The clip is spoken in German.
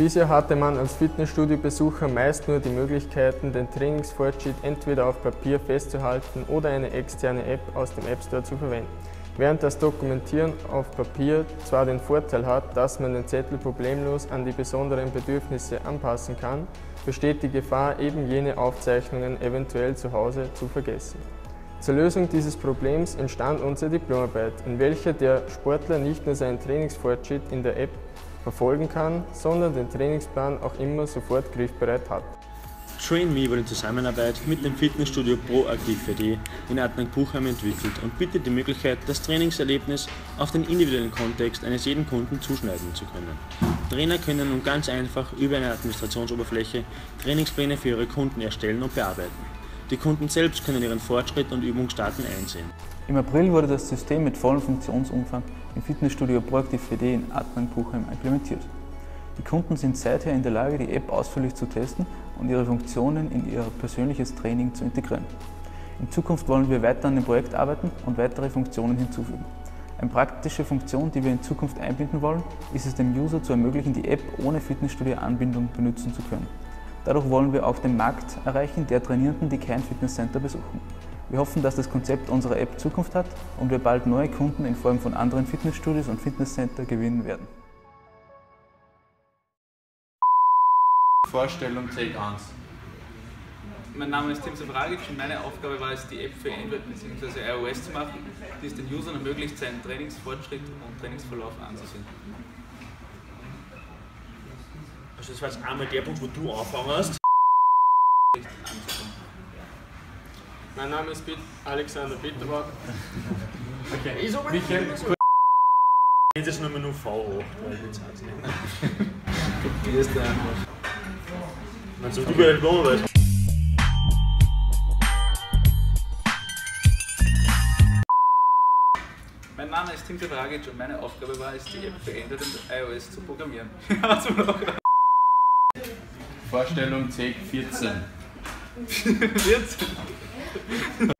Bisher hatte man als Fitnessstudio-Besucher meist nur die Möglichkeiten, den Trainingsfortschritt entweder auf Papier festzuhalten oder eine externe App aus dem App Store zu verwenden. Während das Dokumentieren auf Papier zwar den Vorteil hat, dass man den Zettel problemlos an die besonderen Bedürfnisse anpassen kann, besteht die Gefahr, eben jene Aufzeichnungen eventuell zu Hause zu vergessen. Zur Lösung dieses Problems entstand unsere Diplomarbeit, in welcher der Sportler nicht nur seinen Trainingsfortschritt in der App verfolgen kann, sondern den Trainingsplan auch immer sofort griffbereit hat. TrainMe wurde in Zusammenarbeit mit dem Fitnessstudio Proaktiv4D in Adnang-Buchheim entwickelt und bietet die Möglichkeit, das Trainingserlebnis auf den individuellen Kontext eines jeden Kunden zuschneiden zu können. Trainer können nun ganz einfach über eine Administrationsoberfläche Trainingspläne für ihre Kunden erstellen und bearbeiten. Die Kunden selbst können ihren Fortschritt und Übungsdaten einsehen. Im April wurde das System mit vollem Funktionsumfang im Fitnessstudio Proaktiv 4D in Adnang-Buchheim implementiert. Die Kunden sind seither in der Lage, die App ausführlich zu testen und ihre Funktionen in ihr persönliches Training zu integrieren. In Zukunft wollen wir weiter an dem Projekt arbeiten und weitere Funktionen hinzufügen. Eine praktische Funktion, die wir in Zukunft einbinden wollen, ist es dem User zu ermöglichen, die App ohne Fitnessstudio-Anbindung benutzen zu können. Dadurch wollen wir auch den Markt erreichen der Trainierenden, die kein Fitnesscenter besuchen. Wir hoffen, dass das Konzept unserer App Zukunft hat und wir bald neue Kunden in Form von anderen Fitnessstudios und Fitnesscenter gewinnen werden. Vorstellung Take 1. Mein Name ist Tim Safragic und meine Aufgabe war es, die App für Android bzw. iOS zu machen, die es den Usern ermöglicht, seinen Trainingsfortschritt und Trainingsverlauf anzusehen. Also das war jetzt einmal der Punkt, wo du angefangen hast. Mein Name ist Alexander Bitterbach. Okay. Ich sag mal, Michael, Jetzt ist nur nur V8, weil ich jetzt nicht. Probierst du einfach. Man sagt, du bist ein Blommenweiß. Mein Name ist Tim Safragic und meine Aufgabe war es, die App für Android und iOS zu programmieren. Vorstellung Take 14. 14.